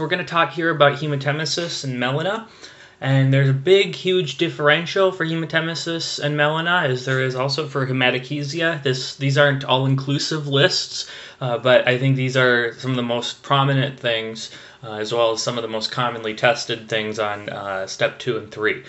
we're going to talk here about hematemesis and melena. And there's a big, huge differential for hematemesis and melena, as there is also for hematochezia. This, these aren't all-inclusive lists, uh, but I think these are some of the most prominent things, uh, as well as some of the most commonly tested things on uh, step two and three.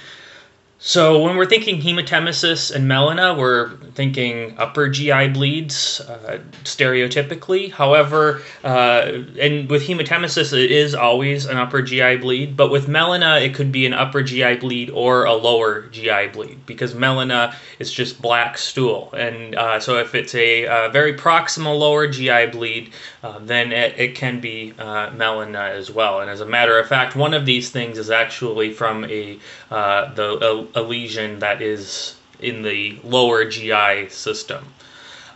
So when we're thinking hematemesis and melena, we're thinking upper GI bleeds uh, stereotypically. However, uh, and with hematemesis, it is always an upper GI bleed, but with melena, it could be an upper GI bleed or a lower GI bleed because melena is just black stool. And uh, so if it's a, a, very proximal lower GI bleed, uh, then it, it, can be uh, melena as well. And as a matter of fact, one of these things is actually from a uh, the a lesion that is in the lower GI system.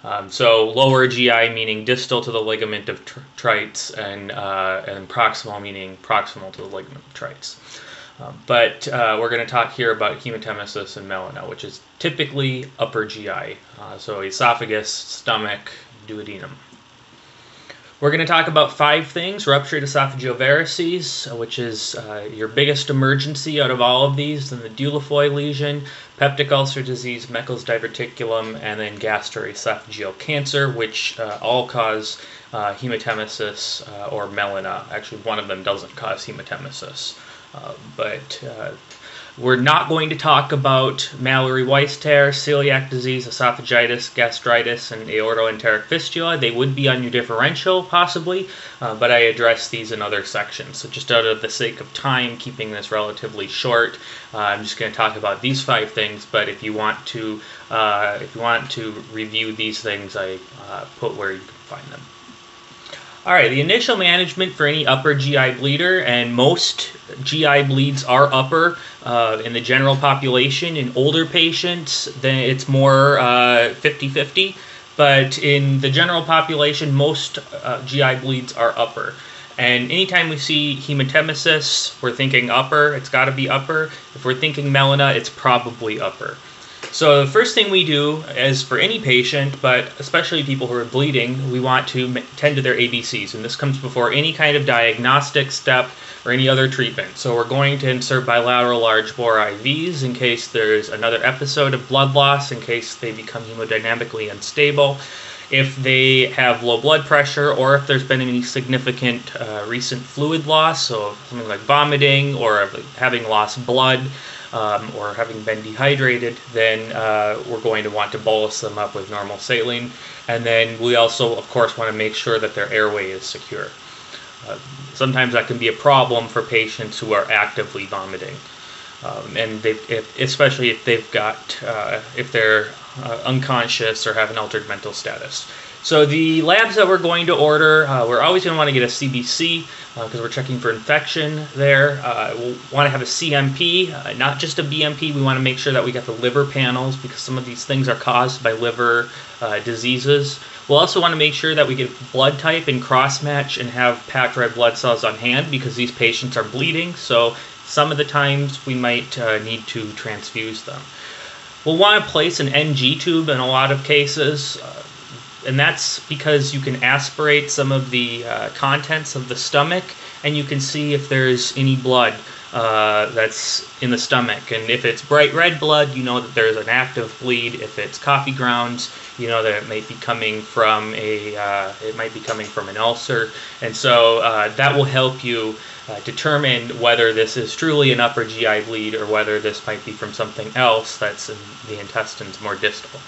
Um, so lower GI meaning distal to the ligament of Treitz, and uh, and proximal meaning proximal to the ligament of Treitz. Um, but uh, we're going to talk here about hematemesis and melena, which is typically upper GI, uh, so esophagus, stomach, duodenum. We're going to talk about five things ruptured esophageal varices, uh, which is uh, your biggest emergency out of all of these, then the Dieulafoy lesion, peptic ulcer disease, Meckel's diverticulum, and then gastroesophageal cancer, which uh, all cause uh, hematemesis uh, or melena. Actually, one of them doesn't cause hematemesis. Uh, but we're not going to talk about Mallory Weiss tear, celiac disease, esophagitis, gastritis, and aortoenteric fistula. They would be on your differential, possibly, uh, but I address these in other sections. So just out of the sake of time, keeping this relatively short, uh, I'm just going to talk about these five things. But if you want to, uh, if you want to review these things, I uh, put where you can find them. All right, the initial management for any upper GI bleeder, and most GI bleeds are upper uh, in the general population. In older patients, then it's more 50-50. Uh, but in the general population, most uh, GI bleeds are upper. And anytime we see hematemesis, we're thinking upper, it's got to be upper. If we're thinking melena, it's probably upper. So the first thing we do is for any patient, but especially people who are bleeding, we want to tend to their ABCs, and this comes before any kind of diagnostic step or any other treatment. So we're going to insert bilateral large bore IVs in case there's another episode of blood loss, in case they become hemodynamically unstable, if they have low blood pressure, or if there's been any significant uh, recent fluid loss, so something like vomiting or having lost blood um, or having been dehydrated, then uh, we're going to want to bolus them up with normal saline. And then we also, of course, want to make sure that their airway is secure. Uh, sometimes that can be a problem for patients who are actively vomiting. Um, and if, especially if they've got, uh, if they're uh, unconscious or have an altered mental status. So the labs that we're going to order, uh, we're always going to want to get a CBC because uh, we're checking for infection there. Uh, we'll want to have a CMP, uh, not just a BMP. We want to make sure that we got the liver panels because some of these things are caused by liver uh, diseases. We'll also want to make sure that we get blood type and cross match and have packed red blood cells on hand because these patients are bleeding. So some of the times we might uh, need to transfuse them. We'll want to place an NG tube in a lot of cases and that's because you can aspirate some of the uh, contents of the stomach and you can see if there's any blood uh, that's in the stomach. And if it's bright red blood, you know that there's an active bleed. If it's coffee grounds, you know that it might be coming from a uh, it might be coming from an ulcer. And so uh, that will help you uh, determine whether this is truly an upper GI bleed or whether this might be from something else that's in the intestines more distal.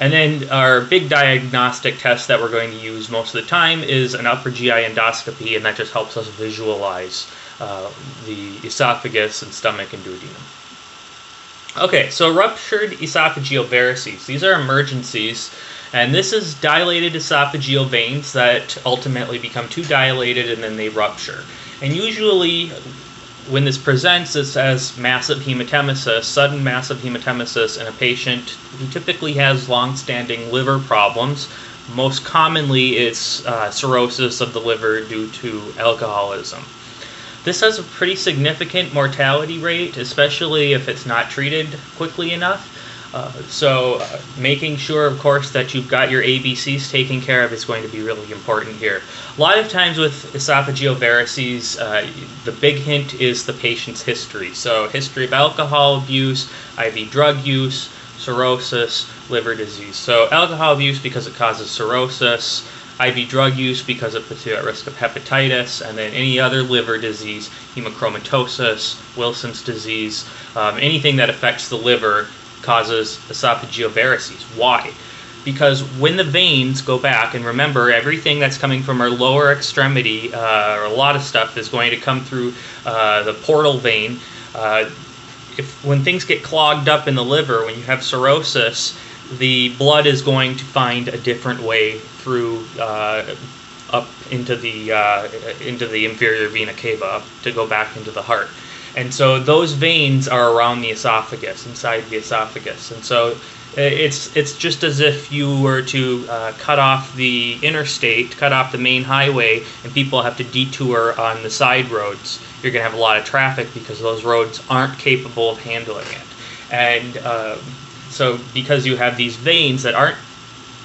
And then our big diagnostic test that we're going to use most of the time is an upper GI endoscopy, and that just helps us visualize uh, the esophagus and stomach and duodenum. Okay, so ruptured esophageal varices. These are emergencies, and this is dilated esophageal veins that ultimately become too dilated and then they rupture. And usually when this presents, this as massive hematemesis, sudden massive hematemesis in a patient who typically has long-standing liver problems. Most commonly, it's uh, cirrhosis of the liver due to alcoholism. This has a pretty significant mortality rate, especially if it's not treated quickly enough. Uh, so, uh, making sure, of course, that you've got your ABCs taken care of is going to be really important here. A lot of times with esophageal varices, uh, the big hint is the patient's history. So, history of alcohol abuse, IV drug use, cirrhosis, liver disease. So, alcohol abuse because it causes cirrhosis, IV drug use because it puts you at risk of hepatitis, and then any other liver disease, hemochromatosis, Wilson's disease, um, anything that affects the liver causes esophageal varices. Why? Because when the veins go back, and remember, everything that's coming from our lower extremity, uh, or a lot of stuff, is going to come through uh, the portal vein. Uh, if when things get clogged up in the liver, when you have cirrhosis, the blood is going to find a different way through uh, up into the uh, into the inferior vena cava to go back into the heart. And so those veins are around the esophagus, inside the esophagus. And so uh, it's it's just as if you were to uh, cut off the interstate, cut off the main highway, and people have to detour on the side roads. You're going to have a lot of traffic because those roads aren't capable of handling it. And uh, so, because you have these veins that aren't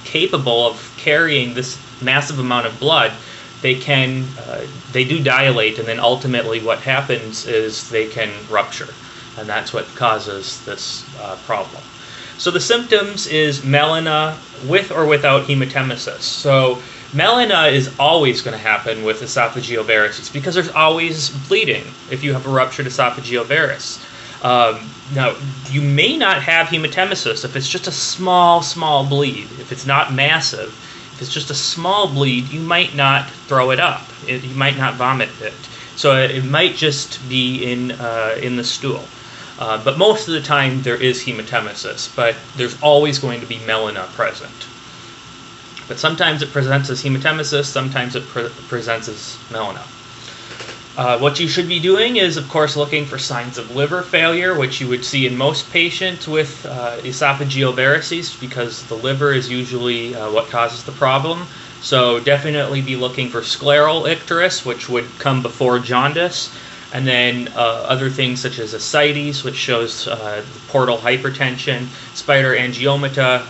capable of carrying this massive amount of blood, they can uh, they do dilate, and then ultimately what happens is they can rupture, and that's what causes this uh, problem. So the symptoms is melena with or without hematemesis. So melena is always going to happen with esophageal varices because there's always bleeding if you have a ruptured esophageal varus. Um, now, you may not have hematemesis if it's just a small, small bleed. If it's not massive, if it's just a small bleed, you might not throw it up. It, you might not vomit it. So it might just be in uh, in the stool. Uh, but most of the time there is hematemesis, but there's always going to be melena present. But sometimes it presents as hematemesis, sometimes it pre- presents as melena. Uh, what you should be doing is, of course, looking for signs of liver failure, which you would see in most patients with uh, esophageal varices, because the liver is usually uh, what causes the problem. So definitely be looking for scleral icterus, which would come before jaundice, and then uh, other things such as ascites, which shows uh, portal hypertension, spider angiomata,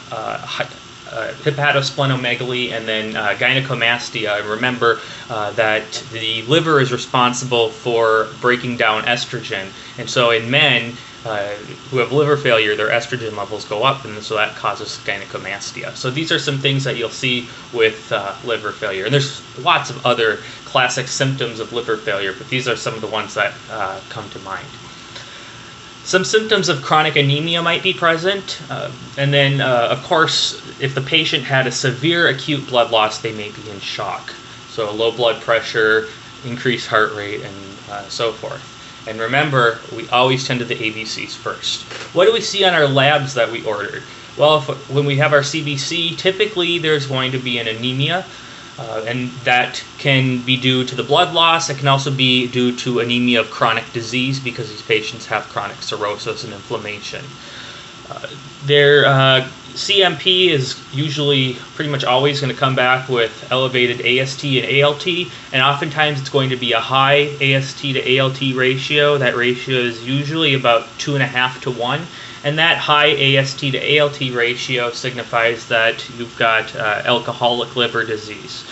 uh, hepatosplenomegaly and then uh, gynecomastia. Remember uh, that the liver is responsible for breaking down estrogen, and so in men uh, who have liver failure, their estrogen levels go up, and so that causes gynecomastia. So these are some things that you'll see with uh, liver failure, and there's lots of other classic symptoms of liver failure, but these are some of the ones that uh, come to mind. Some symptoms of chronic anemia might be present, uh, and then, uh, of course, if the patient had a severe acute blood loss, they may be in shock. So, low blood pressure, increased heart rate, and uh, so forth. And remember, we always tend to the ABCs first. What do we see on our labs that we ordered? Well, if, when we have our CBC, typically there's going to be an anemia, uh, and that can be due to the blood loss. It can also be due to anemia of chronic disease because these patients have chronic cirrhosis and inflammation. Uh, their uh, CMP is usually pretty much always going to come back with elevated AST and ALT, and oftentimes it's going to be a high AST to ALT ratio. That ratio is usually about two and a half to one and that high AST to ALT ratio signifies that you've got uh, alcoholic liver disease.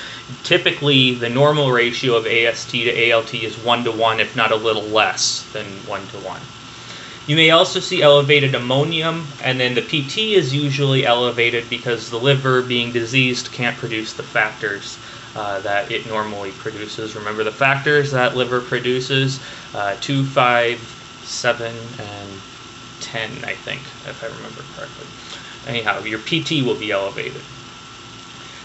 Typically, the normal ratio of AST to ALT is 1 to 1, if not a little less than 1 to 1. You may also see elevated ammonium, and then the PT is usually elevated because the liver, being diseased, can't produce the factors uh, that it normally produces. Remember the factors that liver produces uh, 2, 5, 7, and 10, I think, if I remember correctly. Anyhow, your PT will be elevated.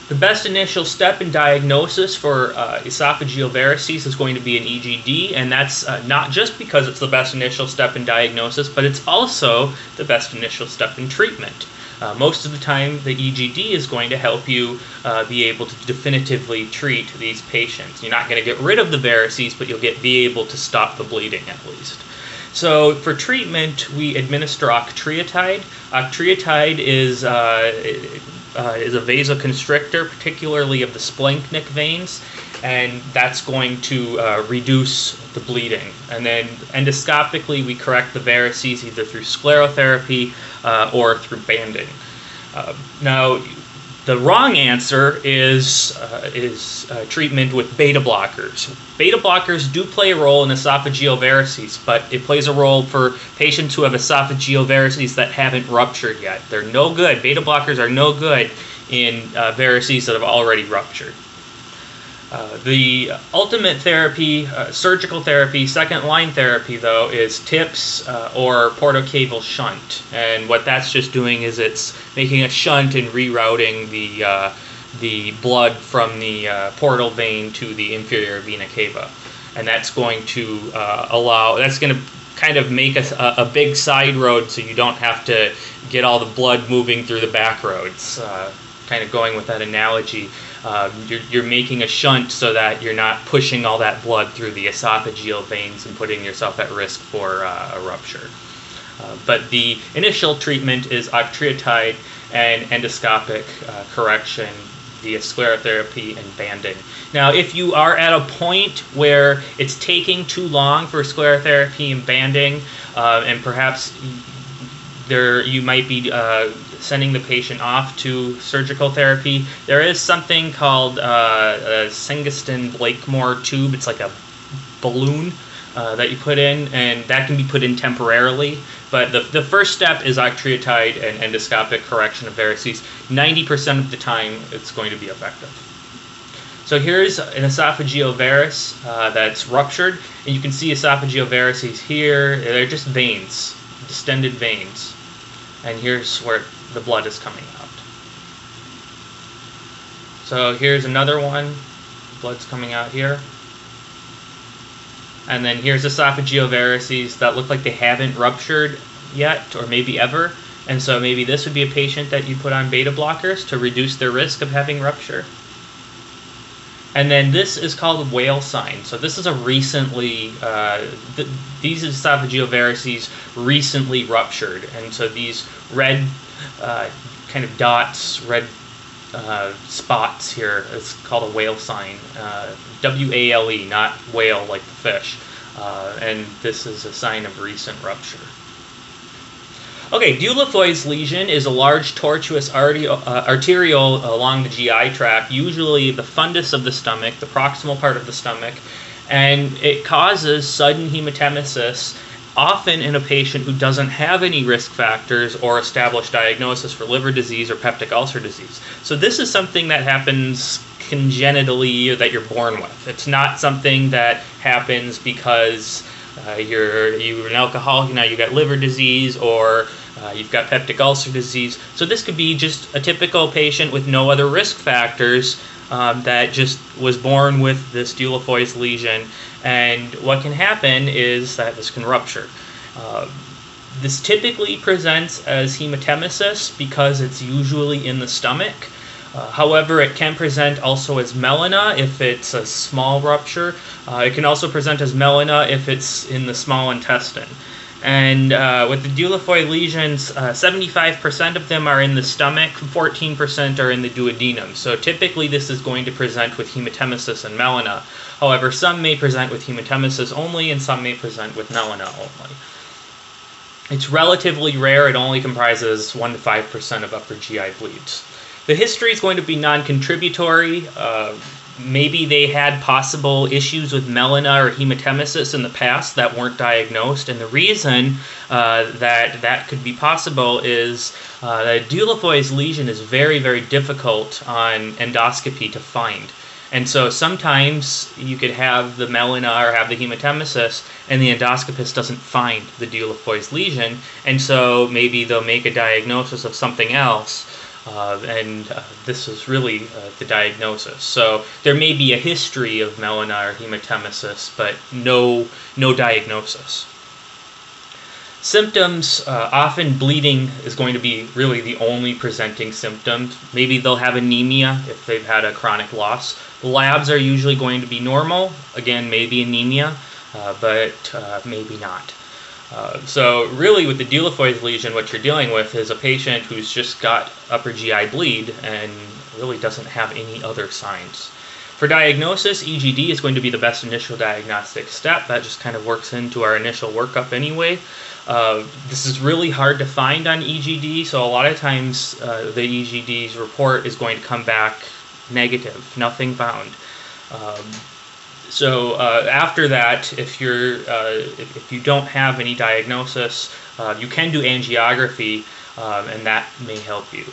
The best initial step in diagnosis for uh, esophageal varices is going to be an EGD, and that's uh, not just because it's the best initial step in diagnosis, but it's also the best initial step in treatment. Uh, most of the time, the EGD is going to help you uh, be able to definitively treat these patients. You're not going to get rid of the varices, but you'll get be able to stop the bleeding at least. So for treatment, we administer octreotide. Octreotide is uh, uh, is a vasoconstrictor, particularly of the splanchnic veins, and that's going to uh, reduce the bleeding. And then endoscopically, we correct the varices either through sclerotherapy uh, or through banding. Uh, now, the wrong answer is uh, is uh, treatment with beta blockers. Beta blockers do play a role in esophageal varices, but it plays a role for patients who have esophageal varices that haven't ruptured yet. They're no good. Beta blockers are no good in uh, varices that have already ruptured. Uh, the ultimate therapy, uh, surgical therapy, second line therapy, though, is TIPS uh, or portocaval shunt. And what that's just doing is it's making a shunt and rerouting the, uh, the blood from the uh, portal vein to the inferior vena cava. And that's going to allow, that's going to kind of make a, a, big side road so you don't have to get all the blood moving through the back roads. kind of going with that analogy. Um, you're, you're making a shunt so that you're not pushing all that blood through the esophageal veins and putting yourself at risk for uh, a rupture. Uh, but the initial treatment is octreotide and endoscopic uh, correction via sclerotherapy and banding. Now, if you are at a point where it's taking too long for sclerotherapy and banding, uh, and perhaps there you might be uh, sending the patient off to surgical therapy. There is something called uh, a Sengstaken Blakemore tube. It's like a balloon uh, that you put in, and that can be put in temporarily. But the, the first step is octreotide and endoscopic correction of varices. 90% of the time, it's going to be effective. So here's an esophageal varus uh, that's ruptured, and you can see esophageal varices here. They're just veins, distended veins. And here's where the blood is coming out. So here's another one. Blood's coming out here. And then here's esophageal varices that look like they haven't ruptured yet, or maybe ever. And so maybe this would be a patient that you put on beta blockers to reduce their risk of having rupture. And then this is called wale sign. So this is a recently, uh, th these esophageal varices recently ruptured. And so these red uh, kind of dots, red uh, spots here. It's called a wale sign. Uh, w A L E, not whale like the fish. Uh, and this is a sign of recent rupture. Okay, Dieulafoy's lesion is a large tortuous uh, arteriole along the GI tract, usually the fundus of the stomach, the proximal part of the stomach, and it causes sudden hematemesis often in a patient who doesn't have any risk factors or established diagnosis for liver disease or peptic ulcer disease. So this is something that happens congenitally that you're born with. It's not something that happens because uh, you're you're an alcoholic now you've got liver disease or uh, you've got peptic ulcer disease. So this could be just a typical patient with no other risk factors um, that just was born with this Dieulafoy's lesion. And what can happen is that this can rupture. Uh, this typically presents as hematemesis because it's usually in the stomach. Uh, however, it can present also as melena if it's a small rupture. Uh, it can also present as melena if it's in the small intestine. And uh, with the Dieulafoy lesions, 75% uh, of them are in the stomach, 14% are in the duodenum. So typically this is going to present with hematemesis and melena. However, some may present with hematemesis only and some may present with melena only. It's relatively rare, it only comprises 1 to 5% of upper GI bleeds. The history is going to be non-contributory. Uh, maybe they had possible issues with melena or hematemesis in the past that weren't diagnosed. And the reason uh, that that could be possible is uh, that Dieulafoy's lesion is very, very difficult on endoscopy to find. And so sometimes you could have the melena or have the hematemesis, and the endoscopist doesn't find the Dieulafoy's lesion, and so maybe they'll make a diagnosis of something else uh, and uh, this is really uh, the diagnosis. So there may be a history of melena or hematemesis, but no, no diagnosis. Symptoms, uh, often bleeding is going to be really the only presenting symptom. Maybe they'll have anemia if they've had a chronic loss. Labs are usually going to be normal. Again, maybe anemia, uh, but uh, maybe not. Uh, so really with the Dieulafoy's lesion, what you're dealing with is a patient who's just got upper GI bleed and really doesn't have any other signs. For diagnosis, EGD is going to be the best initial diagnostic step. That just kind of works into our initial workup anyway. Uh, this is really hard to find on EGD, so a lot of times uh, the EGD's report is going to come back negative, nothing found. Um, so uh, after that, if you're uh, if, you don't have any diagnosis, uh, you can do angiography, um, and that may help you.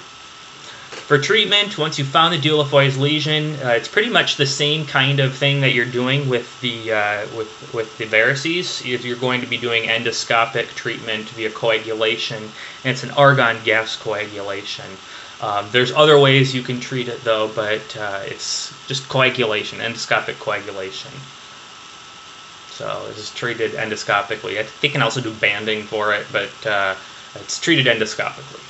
For treatment, once you've found the Dieulafoy's lesion, uh, it's pretty much the same kind of thing that you're doing with the uh, with with the varices. If you're going to be doing endoscopic treatment via coagulation, and it's an argon gas coagulation. Um, there's other ways you can treat it though, but uh, it's just coagulation, endoscopic coagulation. So it's treated endoscopically. I think they can also do banding for it, but uh, it's treated endoscopically.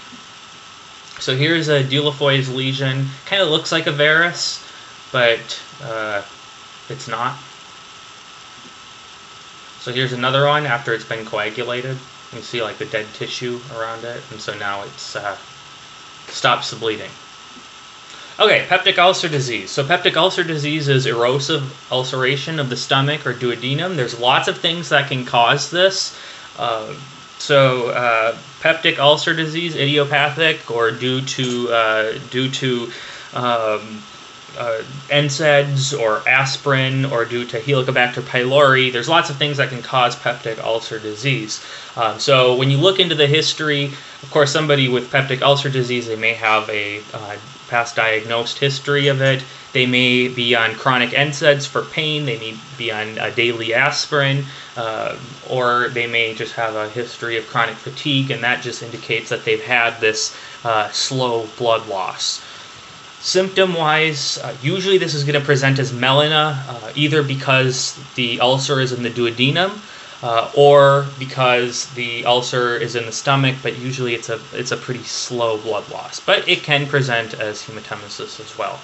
So here's a Dieulafoy's lesion. Kind of looks like a varus, but uh, it's not. So here's another one after it's been coagulated. You see like the dead tissue around it, and so now it's uh, stops the bleeding. Okay, peptic ulcer disease. So peptic ulcer disease is erosive ulceration of the stomach or duodenum. There's lots of things that can cause this. Uh, so uh, peptic ulcer disease, idiopathic, or due to uh, due to um, uh, NSAIDs or aspirin or due to Helicobacter pylori. There's lots of things that can cause peptic ulcer disease. Um, so when you look into the history, of course, somebody with peptic ulcer disease, they may have a uh, past diagnosed history of it. They may be on chronic NSAIDs for pain. They may be on a daily aspirin, uh, or they may just have a history of chronic fatigue, and that just indicates that they've had this uh, slow blood loss. Symptom wise, uh, usually this is going to present as melena, uh, either because the ulcer is in the duodenum. Uh, or because the ulcer is in the stomach, but usually it's a it's a pretty slow blood loss. But it can present as hematemesis as well.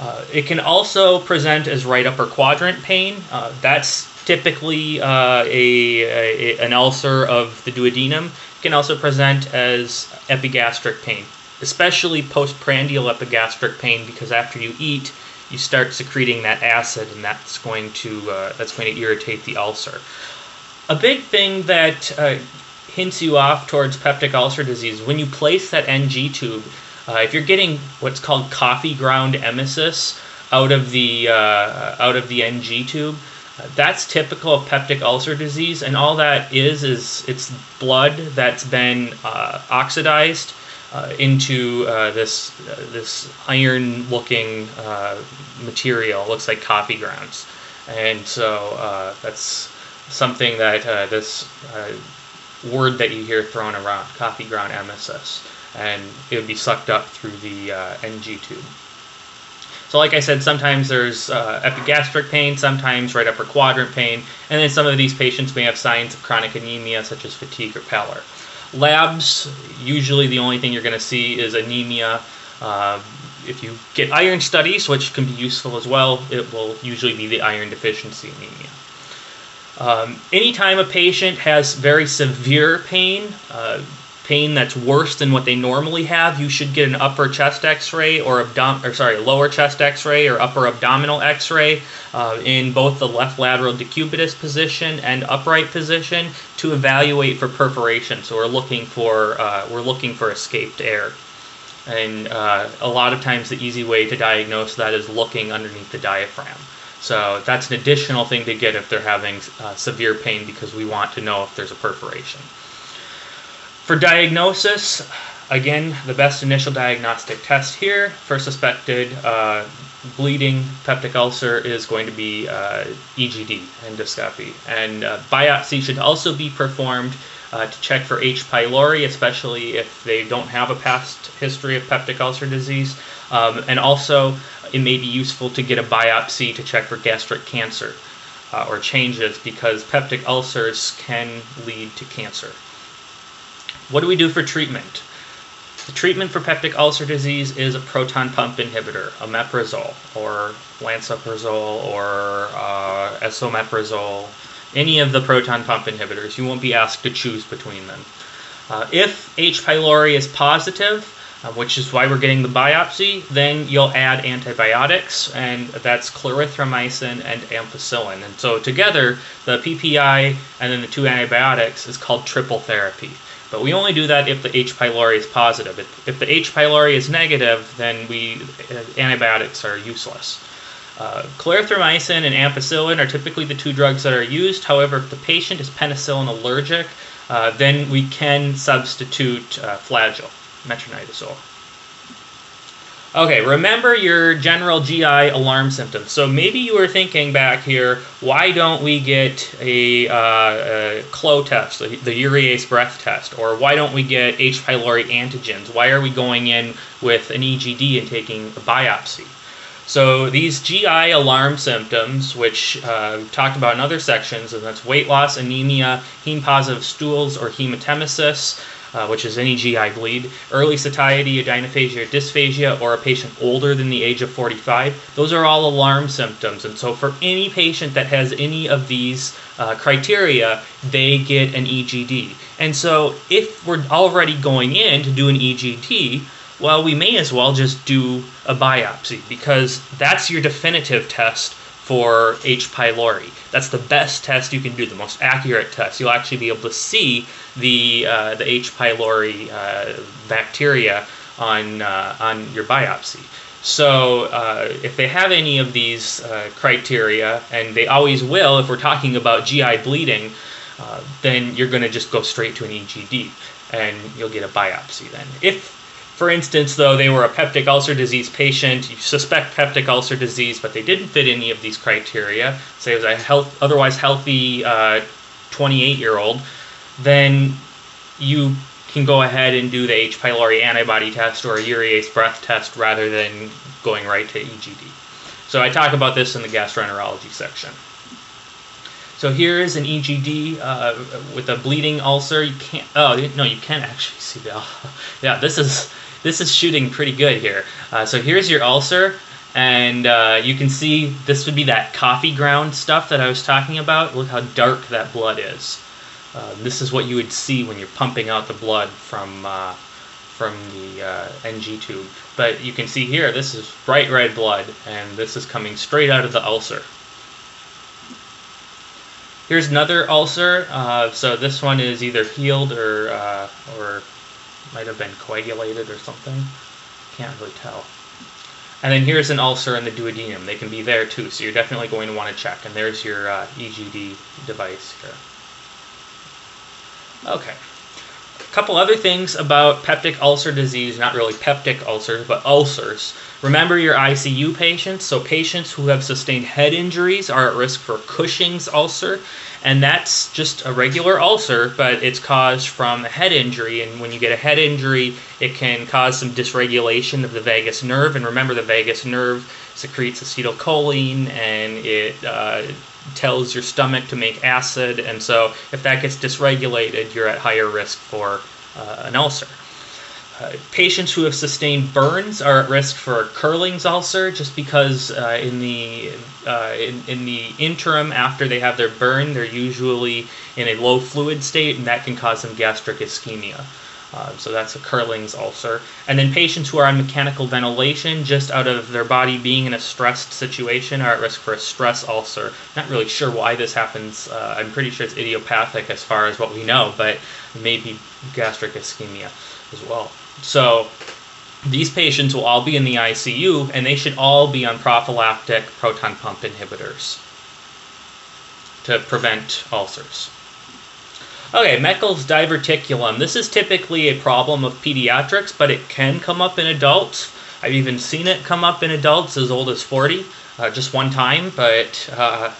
Uh, it can also present as right upper quadrant pain. Uh, that's typically uh, a, a, an ulcer of the duodenum. It can also present as epigastric pain, especially postprandial epigastric pain, because after you eat, you start secreting that acid, and that's going to uh, that's going to irritate the ulcer. A big thing that uh, hints you off towards peptic ulcer disease when you place that NG tube uh, if you're getting what's called coffee ground emesis out of the uh, out of the NG tube, that's typical of peptic ulcer disease, and all that is is it's blood that's been uh, oxidized into uh, this this iron-looking material. Looks like coffee grounds, and so that's something that this word that you hear thrown around, coffee ground emesis and it would be sucked up through the uh, NG tube. So, like I said, sometimes there's uh, epigastric pain, sometimes right upper quadrant pain, and then some of these patients may have signs of chronic anemia such as fatigue or pallor. Labs, usually the only thing you're going to see is anemia. Uh, if you get iron studies, which can be useful as well, it will usually be the iron deficiency anemia. Um, anytime a patient has very severe pain, uh, pain that's worse than what they normally have, you should get an upper chest X-ray or abdom- or sorry, lower chest X-ray or upper abdominal X-ray uh, in both the left lateral decubitus position and upright position to evaluate for perforation. So we're looking for uh, we're looking for escaped air. And uh, a lot of times, the easy way to diagnose that is looking underneath the diaphragm. So that's an additional thing to get if they're having uh, severe pain because we want to know if there's a perforation. For diagnosis, again, the best initial diagnostic test here for suspected uh, bleeding peptic ulcer is going to be uh, EGD, endoscopy. And uh, biopsy should also be performed uh, to check for H. pylori, especially if they don't have a past history of peptic ulcer disease. Um, and also, it may be useful to get a biopsy to check for gastric cancer uh, or changes because peptic ulcers can lead to cancer. What do we do for treatment? The treatment for peptic ulcer disease is a proton pump inhibitor, omeprazole or lansoprazole or uh, esomeprazole, any of the proton pump inhibitors. You won't be asked to choose between them. Uh, if H. pylori is positive, uh, which is why we're getting the biopsy. Then you'll add antibiotics, and that's clarithromycin and ampicillin. And so together, the PPI and then the two antibiotics is called triple therapy. But we only do that if the H. pylori is positive. If, the H. pylori is negative, then we uh, antibiotics are useless. Uh, clarithromycin and ampicillin are typically the two drugs that are used. However, if the patient is penicillin allergic, uh, then we can substitute uh, flagyl, metronidazole. Okay, remember your general GI alarm symptoms. So maybe you were thinking back here, why don't we get a, uh, a CLO test, the, the, urease breath test, or why don't we get H. pylori antigens? Why are we going in with an EGD and taking a biopsy? So these GI alarm symptoms, which uh, we talked about in other sections, and that's weight loss, anemia, heme positive stools, or hematemesis, uh, which is any GI bleed, early satiety, odynophagia, or dysphagia, or a patient older than the age of 45. Those are all alarm symptoms. And so for any patient that has any of these uh, criteria, they get an EGD. And so if we're already going in to do an EGD, well, we may as well just do a biopsy because that's your definitive test for H. pylori. That's the best test you can do, the most accurate test. You'll actually be able to see the uh, the H. pylori uh, bacteria on uh, on your biopsy. So uh, if they have any of these uh, criteria, and they always will, if we're talking about GI bleeding, uh, then you're going to just go straight to an EGD, and you'll get a biopsy then. If for instance, though they were a peptic ulcer disease patient, you suspect peptic ulcer disease, but they didn't fit any of these criteria, say it was a health, otherwise healthy 28 uh, year old, then you can go ahead and do the H. pylori antibody test or a urease breath test rather than going right to EGD. So I talk about this in the gastroenterology section. So here is an EGD uh, with a bleeding ulcer. You can't. Oh no, you can actually see the. yeah, this is this is shooting pretty good here. Uh, so here's your ulcer, and uh, you can see this would be that coffee ground stuff that I was talking about. Look how dark that blood is. Uh, this is what you would see when you're pumping out the blood from uh, from the uh, NG tube. But you can see here, this is bright red blood, and this is coming straight out of the ulcer. Here's another ulcer. Uh, so this one is either healed or or might have been coagulated or something. Can't really tell. And then here's an ulcer in the duodenum. They can be there too, so you're definitely going to want to check. And there's your uh, EGD device here. Okay. Couple other things about peptic ulcer disease, not really peptic ulcers, but ulcers. Remember your ICU patients. So patients who have sustained head injuries are at risk for Cushing's ulcer and that's just a regular ulcer, but it's caused from a head injury. And when you get a head injury, it can cause some dysregulation of the vagus nerve. And remember, the vagus nerve secretes acetylcholine, and it uh, tells your stomach to make acid. And so, if that gets dysregulated, you're at higher risk for uh, an ulcer. Uh, patients who have sustained burns are at risk for Curling's ulcer just because uh, in the uh, in, in the interim after they have their burn they're usually in a low fluid state and that can cause some gastric ischemia. Uh, so that's a Curling's ulcer. And then patients who are on mechanical ventilation just out of their body being in a stressed situation are at risk for a stress ulcer. Not really sure why this happens. Uh, I'm pretty sure it's idiopathic as far as what we know, but maybe gastric ischemia as well. So these patients will all be in the ICU and they should all be on prophylactic proton pump inhibitors to prevent ulcers. Okay, Meckel's diverticulum. This is typically a problem of pediatrics, but it can come up in adults. I've even seen it come up in adults as old as 40, uh, just one time, but uh,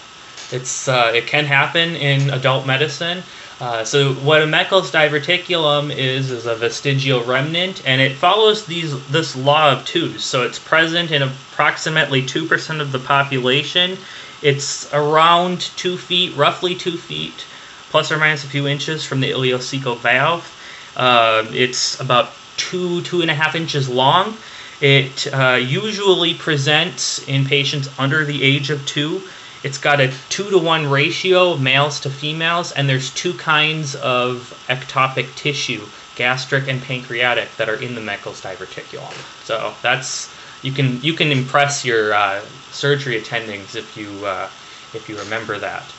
it's uh, it can happen in adult medicine. Uh, so what a Meckel's diverticulum is is a vestigial remnant, and it follows these this law of twos. So it's present in approximately two percent of the population. It's around two feet, roughly two feet, plus or minus a few inches from the ileocecal valve. Uh, it's about two two and a half inches long. It uh, usually presents in patients under the age of two. It's got a two to one ratio of males to females, and there's two kinds of ectopic tissue gastric and pancreatic that are in the Meckel's diverticulum. So that's you can you can impress your uh, surgery attendings if you uh, if you remember that.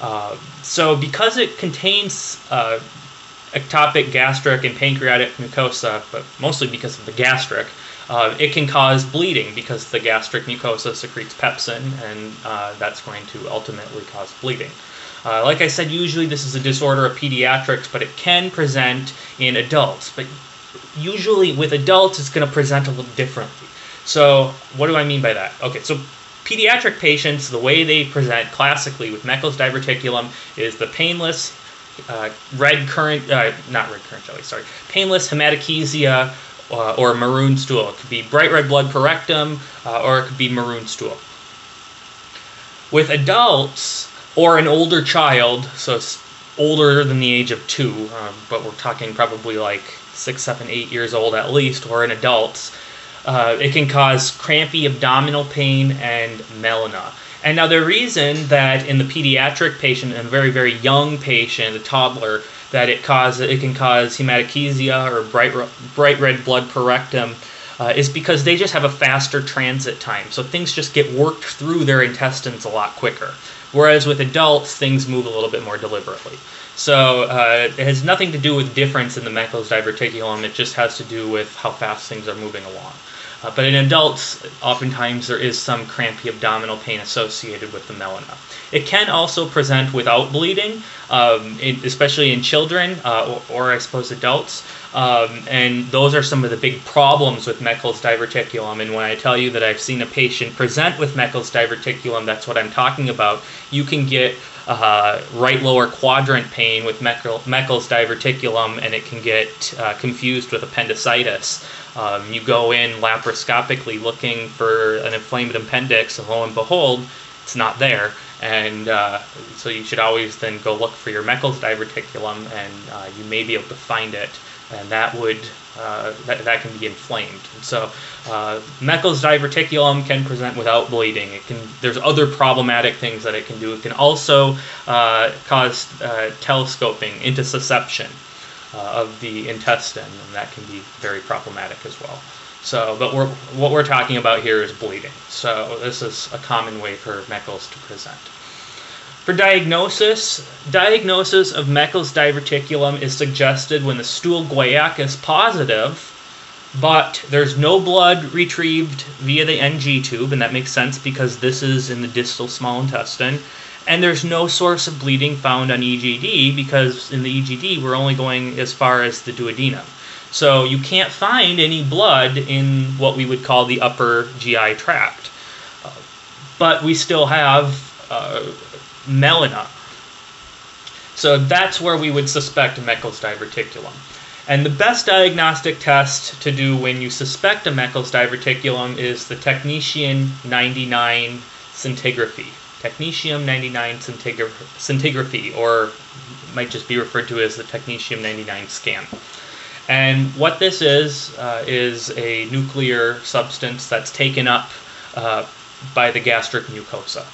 Uh, so because it contains uh, ectopic gastric and pancreatic mucosa, but mostly because of the gastric, uh, it can cause bleeding because the gastric mucosa secretes pepsin, and uh, that's going to ultimately cause bleeding. Uh, like I said, usually this is a disorder of pediatrics, but it can present in adults. But usually with adults, it's going to present a little differently. So, what do I mean by that? Okay, so pediatric patients, the way they present classically with Meckel's diverticulum is the painless uh, red currant, uh, not red currant jelly, sorry, painless hematochezia uh, or maroon stool. It could be bright red blood per rectum uh, or it could be maroon stool. With adults, or an older child, so it's older than the age of two, um, but we're talking probably like six, seven, eight years old at least, or in adults, uh, it can cause crampy abdominal pain and melena. And now the reason that in the pediatric patient, and a very, very young patient, a toddler, that it cause it can cause hematochezia or bright bright red blood per rectum uh, is because they just have a faster transit time. So things just get worked through their intestines a lot quicker. Whereas with adults, things move a little bit more deliberately. So uh, it has nothing to do with difference in the Meckel's diverticulum. It just has to do with how fast things are moving along. Uh, but in adults, oftentimes there is some crampy abdominal pain associated with the melena. It can also present without bleeding, um, in, especially in children uh, or, or, I suppose adults. Um, and those are some of the big problems with Meckel's diverticulum. And when I tell you that I've seen a patient present with Meckel's diverticulum, that's what I'm talking about. You can get uh, right lower quadrant pain with Meckel's diverticulum, and it can get uh, confused with appendicitis. Um, you go in laparoscopically looking for an inflamed appendix, and lo and behold, it's not there. And uh, so you should always then go look for your Meckel's diverticulum, and uh, you may be able to find it and that would uh, that, that can be inflamed. So uh, Meckel's diverticulum can present without bleeding. It can there's other problematic things that it can do. It can also uh, cause uh, telescoping intussusception uh, of the intestine, and that can be very problematic as well. So, but we're, what we're talking about here is bleeding. So this is a common way for Meckel's to present. For diagnosis, diagnosis of Meckel's diverticulum is suggested when the stool guaiac is positive, but there's no blood retrieved via the NG tube, and that makes sense because this is in the distal small intestine. And there's no source of bleeding found on EGD because in the EGD we're only going as far as the duodenum. So you can't find any blood in what we would call the upper GI tract. But we still have uh, melena. So that's where we would suspect a Meckel's diverticulum. And the best diagnostic test to do when you suspect a Meckel's diverticulum is the technetium 99 scintigraphy. Technetium 99 scintigraphy, or might just be referred to as the technetium 99 scan. And what this is, uh, is a nuclear substance that's taken up uh, by the gastric mucosa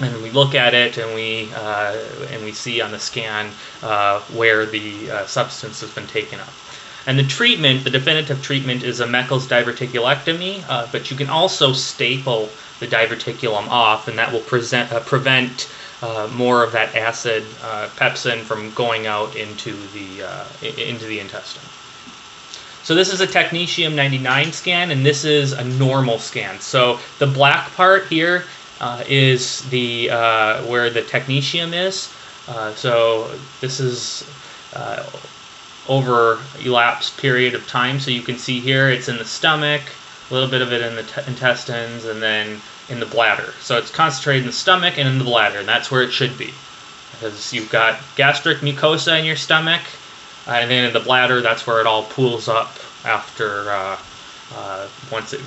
and we look at it and we uh, and we see on the scan uh, where the uh, substance has been taken up. And the treatment, the definitive treatment, is a Meckel's diverticulectomy, uh, but you can also staple the diverticulum off, and that will present, uh, prevent uh, more of that acid pepsin from going out into the into the intestine. So this is a technetium 99 scan, and this is a normal scan. So the black part here uh, is the uh, where the technetium is. Uh, so this is uh, over elapsed period of time. So you can see here it's in the stomach, a little bit of it in the intestines, and then in the bladder. So it's concentrated in the stomach and in the bladder, and that's where it should be. Because you've got gastric mucosa in your stomach, uh, and then in the bladder, that's where it all pools up after uh, once it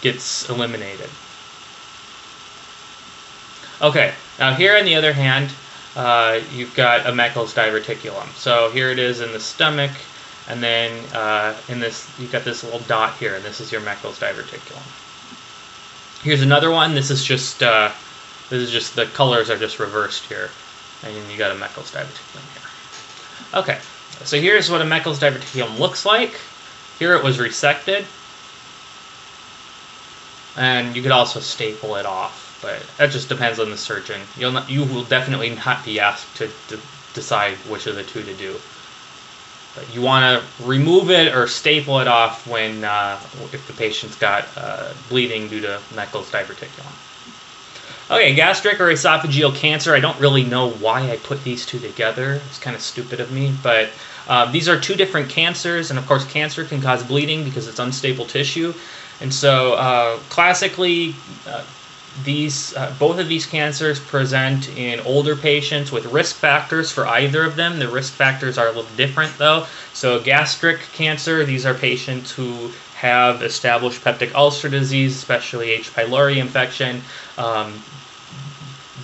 gets eliminated. Okay, now here on the other hand, uh, you've got a Meckel's diverticulum. So here it is in the stomach, and then uh, in this, you've got this little dot here, and this is your Meckel's diverticulum. Here's another one. This is just, uh, this is just, the colors are just reversed here, and you got a Meckel's diverticulum here. Okay, So here's what a Meckel's diverticulum looks like. Here it was resected. And you could also staple it off, but that just depends on the surgeon. You'll not, you will definitely not be asked to, decide which of the two to do. But you want to remove it or staple it off when uh, if the patient's got uh, bleeding due to Meckel's diverticulum. Okay, gastric or esophageal cancer. I don't really know why I put these two together. It's kind of stupid of me, but uh, these are two different cancers, and of course, cancer can cause bleeding because it's unstable tissue. And so, uh, classically, uh, these uh, both of these cancers present in older patients with risk factors for either of them. The risk factors are a little different though. So gastric cancer, these are patients who have established peptic ulcer disease, especially H. pylori infection, um,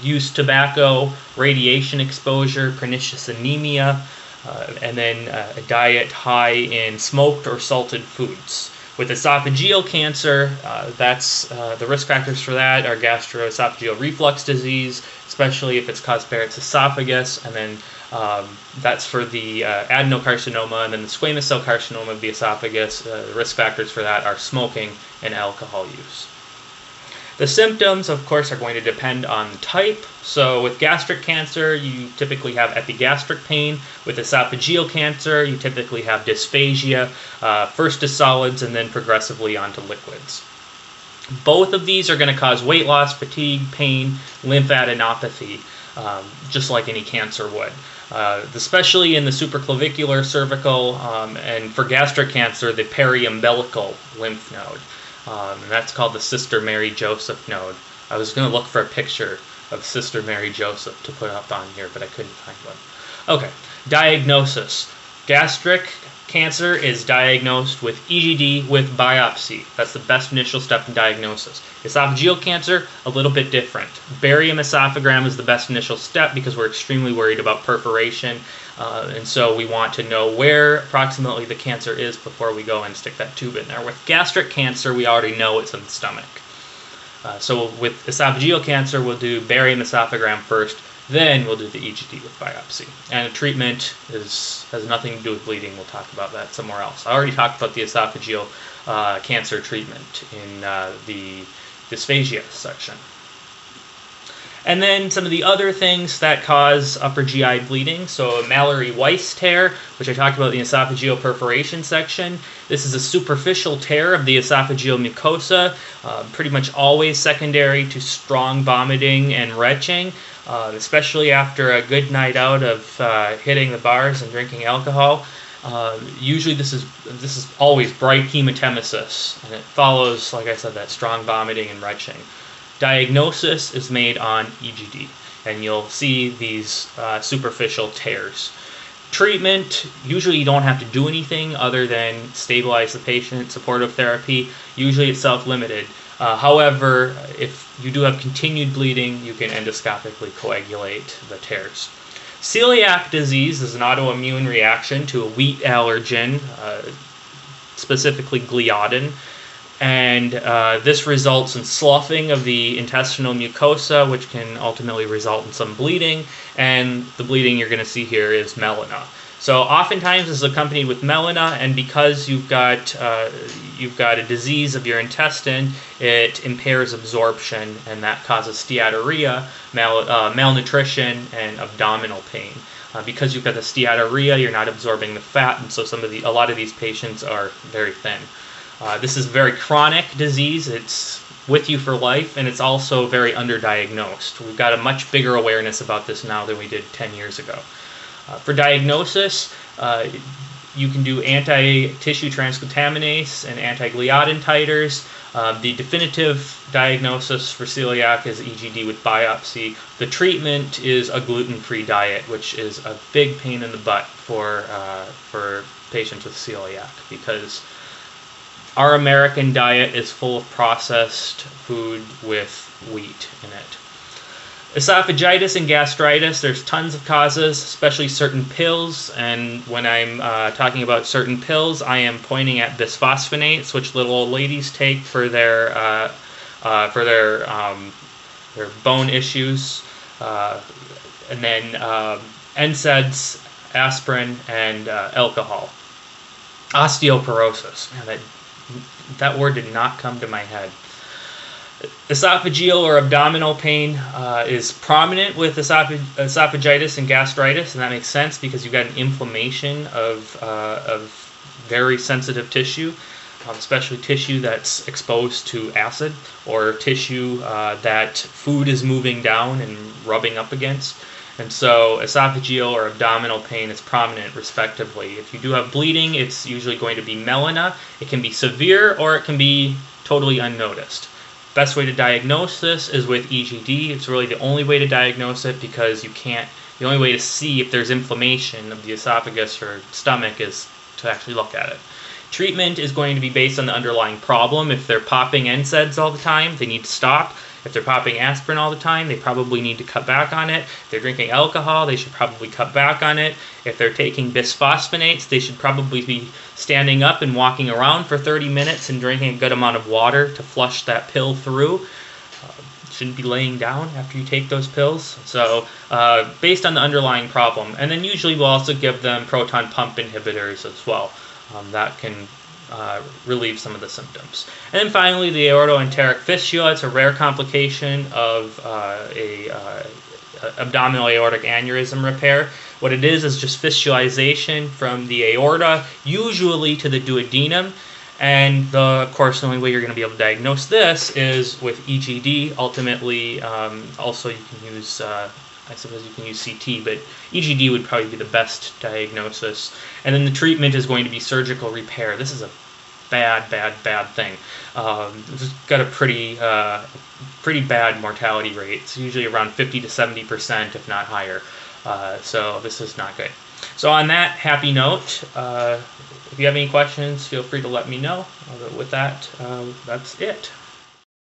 use tobacco, radiation exposure, pernicious anemia, uh, and then uh, a diet high in smoked or salted foods. With esophageal cancer, uh, that's uh, the risk factors for that are gastroesophageal reflux disease, especially if it's caused Barrett's esophagus, and then um, that's for the uh, adenocarcinoma, and then the squamous cell carcinoma of the esophagus. Uh, the risk factors for that are smoking and alcohol use. The symptoms, of course, are going to depend on the type. So, with gastric cancer, you typically have epigastric pain. With esophageal cancer, you typically have dysphagia, uh, first to solids and then progressively onto liquids. Both of these are going to cause weight loss, fatigue, pain, lymphadenopathy, um, just like any cancer would. Uh, especially in the supraclavicular, cervical, um, and for gastric cancer, the periumbilical lymph node. Um, and that's called the Sister Mary Joseph node. I was going to look for a picture of Sister Mary Joseph to put up on here, but I couldn't find one. Okay, diagnosis. Gastric cancer is diagnosed with EGD with biopsy. That's the best initial step in diagnosis. Esophageal cancer, a little bit different. Barium esophagram is the best initial step because we're extremely worried about perforation uh, and so we want to know where approximately the cancer is before we go and stick that tube in there. With gastric cancer, we already know it's in the stomach. Uh, so with esophageal cancer, we'll do barium esophagram first, then we'll do the EGD with biopsy. And the treatment is has nothing to do with bleeding. We'll talk about that somewhere else. I already talked about the esophageal uh, cancer treatment in uh, the dysphagia section. And then some of the other things that cause upper GI bleeding. So, a Mallory Weiss tear, which I talked about in the esophageal perforation section. This is a superficial tear of the esophageal mucosa, uh, pretty much always secondary to strong vomiting and retching, uh, especially after a good night out of uh, hitting the bars and drinking alcohol. Uh, usually, this is this is always bright hematemesis, and it follows, like I said, that strong vomiting and retching. Diagnosis is made on EGD, and you'll see these uh, superficial tears. Treatment, usually you don't have to do anything other than stabilize the patient, supportive therapy. Usually it's self limited. Uh, however, if you do have continued bleeding, you can endoscopically coagulate the tears. Celiac disease is an autoimmune reaction to a wheat allergen, uh, specifically gliadin and uh, this results in sloughing of the intestinal mucosa, which can ultimately result in some bleeding. And the bleeding you're going to see here is melena. So oftentimes it's accompanied with melena, and because you've got uh, you've got a disease of your intestine, it impairs absorption, and that causes steatorrhea, mal- uh, malnutrition, and abdominal pain. Uh, because you've got the steatorrhea, you're not absorbing the fat, and so some of the a lot of these patients are very thin. Uh, this is a very chronic disease. It's with you for life, and it's also very underdiagnosed. We've got a much bigger awareness about this now than we did 10 years ago. Uh, for diagnosis, uh, you can do anti-tissue transglutaminase and anti-gliadin titers. Uh, the definitive diagnosis for celiac is EGD with biopsy. The treatment is a gluten-free diet, which is a big pain in the butt for uh, for patients with celiac because our American diet is full of processed food with wheat in it. Esophagitis and gastritis, there's tons of causes, especially certain pills. And when I'm uh, talking about certain pills, I am pointing at bisphosphonates, which little old ladies take for their uh, uh, for their um, their bone issues. Uh, and then um, NSAIDs aspirin, and uh, alcohol. Osteoporosis. Man, that, that word did not come to my head. Esophageal or abdominal pain uh, is prominent with esophag- esophagitis and gastritis, and that makes sense because you've got an inflammation of, uh, of very sensitive tissue, um, especially tissue that's exposed to acid or tissue uh, that food is moving down and rubbing up against. And so esophageal or abdominal pain is prominent respectively. If you do have bleeding, it's usually going to be melena. It can be severe or it can be totally unnoticed. Best way to diagnose this is with EGD. It's really the only way to diagnose it because you can't, the only way to see if there's inflammation of the esophagus or stomach is to actually look at it. Treatment is going to be based on the underlying problem. If they're popping NSAIDs all the time, they need to stop. If they're popping aspirin all the time, they probably need to cut back on it. If they're drinking alcohol, they should probably cut back on it. If they're taking bisphosphonates, they should probably be standing up and walking around for 30 minutes and drinking a good amount of water to flush that pill through. Uh, shouldn't be laying down after you take those pills. So, uh, based on the underlying problem, and then usually we'll also give them proton pump inhibitors as well. Um, that can uh, relieve some of the symptoms. And then finally, the aortoenteric fistula. It's a rare complication of uh, a uh, abdominal aortic aneurysm repair. What it is is just fistulization from the aorta, usually to the duodenum. And the, of course, the only way you're going to be able to diagnose this is with EGD. Ultimately, um, also you can use uh, I suppose you can use CT, but EGD would probably be the best diagnosis. And then the treatment is going to be surgical repair. This is a bad, bad, bad thing. Um, it's got a pretty, uh, pretty bad mortality rate. It's usually around 50 to 70 percent, if not higher. Uh, so this is not good. So on that happy note, uh, if you have any questions, feel free to let me know. with that, uh, that's it.